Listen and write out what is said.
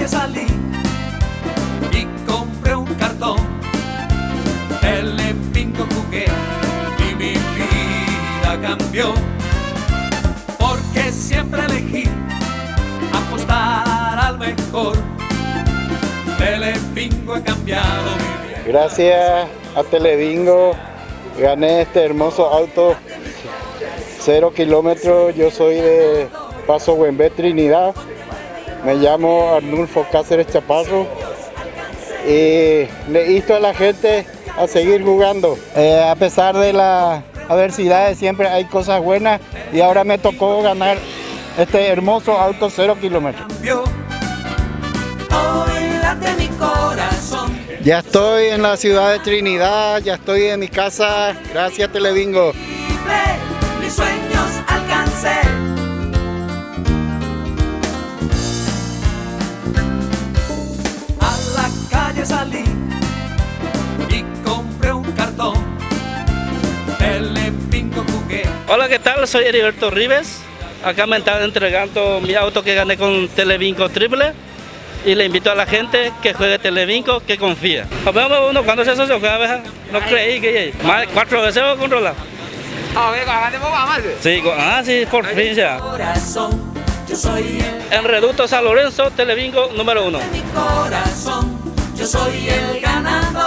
calle salí y compré un cartón. El pingo jugué y mi vida cambió. Porque siempre elegí apostar al mejor. Telebingo he cambiado mi vida. Gracias a Telebingo gané este hermoso auto. Cero kilómetros, yo soy de Paso Buenvé, Trinidad. Me llamo Arnulfo Cáceres Chaparro y le insto a la gente a seguir jugando. Eh, a pesar de las adversidades siempre hay cosas buenas y ahora me tocó ganar este hermoso auto cero kilómetros. Ya estoy en la ciudad de Trinidad, ya estoy en mi casa, gracias Telebingo. Hola, ¿qué tal? Soy Heriberto Rives. Acá me están entregando mi auto que gané con Televinco Triple. Y le invito a la gente que juegue Televinco, que confía. Nos vemos uno cuando se asoció abeja. No creí que más de cuatro veces voy a controlar. Sí, con- ah, sí, por fin ya. Corazón, yo soy el En Reducto San Lorenzo, Televinco número uno. mi corazón. Yo soy el ganador.